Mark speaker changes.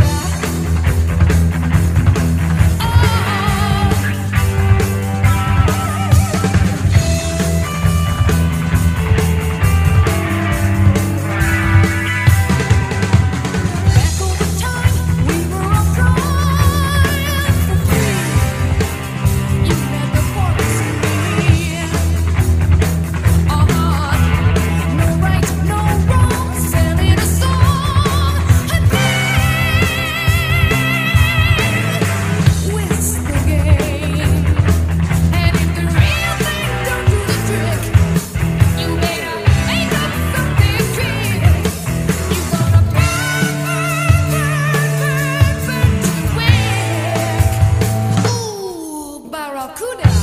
Speaker 1: around. Kuda.